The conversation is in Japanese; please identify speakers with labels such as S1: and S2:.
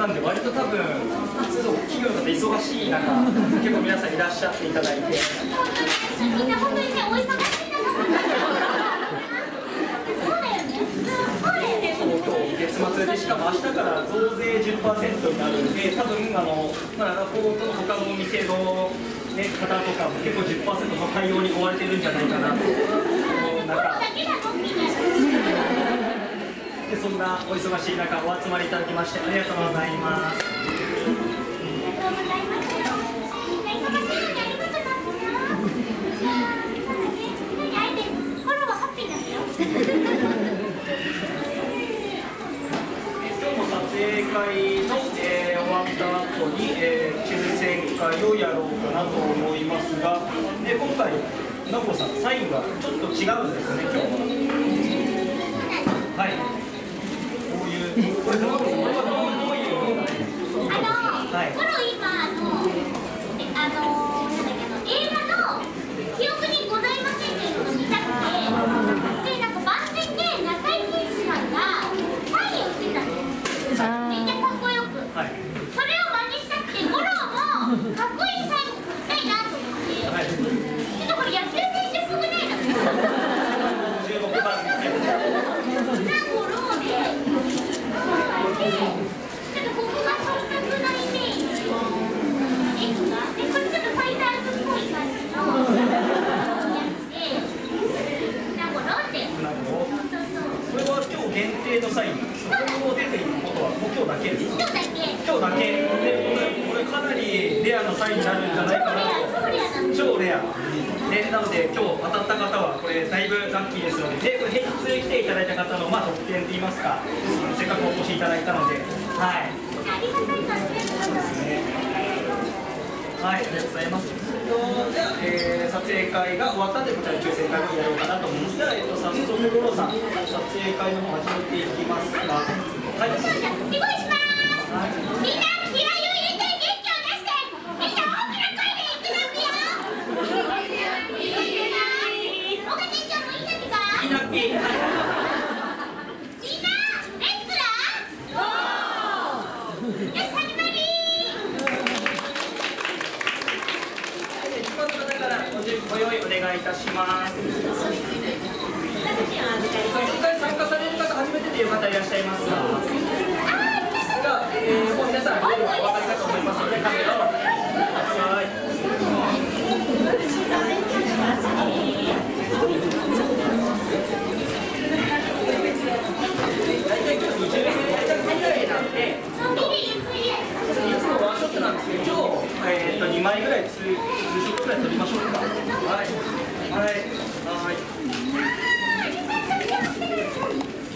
S1: なんでと多企業の方忙しい中結構皆さんいらっしゃっていただいて。
S2: みんな本当にねお忙しい
S1: 日月末でしかも明日から増税10%になるんで多分あの、まあ、ラポートの他のお店の、ね、方とかも結構10%の対応に追われてるんじゃないかなとでそんなお忙しい中お集まりいただきましてありがとうございます
S2: 会
S1: の、えー終わった後に、えー抽選会をやろうかなと思いますが、で今回、なこさん、サインがちょっと違うんですね、今日は。はい。こういう、これどうこれはどうどういう？
S2: あの、
S1: はい
S2: プロ今あのえあのなんだっけあの映画の記憶にございませんっていうのが見たくて、でなんか番宣で中井貴一さんがサインをしてたの。めっちゃかっこよく。
S1: はい。
S2: それを真似したくて、ゴロもかっこいいサインを書きたいなと思って、
S1: はい。
S2: ちょっとこれ野球選手っぽくないの？
S1: 16番ね。
S2: なゴロで、ちょっとここが三角なイメージ。ですが、でこれちょっとファイターズっぽい感じのやつで、なゴロって。
S1: なるほど。
S2: そうそうそう。
S1: これは今日限定のサイン。なんです。か。今後出ていることはもう今日だけですか。
S2: 今日だけ。
S1: 今日だけ。でこれこれかなりレアなサインになるんじゃないかなと
S2: 超レア、超レアなんです。
S1: 超レアでなので今日当たった方はこれだいぶラッキーですのででこれ平日来ていただいた方のまあ特典といいますかしいただいたのではい
S2: ありがたい感じです。
S1: はい、ありがとうございます。とじゃあ、えー撮影会が終わったので、こちらの抽選会をやろうかなと思います。では、えっと、早速、五郎さん、撮影会の方始めていきますが、はい。
S2: すごいします。
S1: はい
S2: みんな気合を入れて元気を出してみんな大きな声で言ってますよいいな岡店長もいいんだけど
S1: いいなっぴー。はい
S2: みんなレッツラーよし始まり
S1: 一般の方からご準ご用意お願いいたします。今回参加される方、初めてという方いらっしゃいますか。が、えー、もう皆さん、お分かりかと思いますので、2枚ぐらい、ツーショットぐらい撮りましょうか。はい。はい。はい。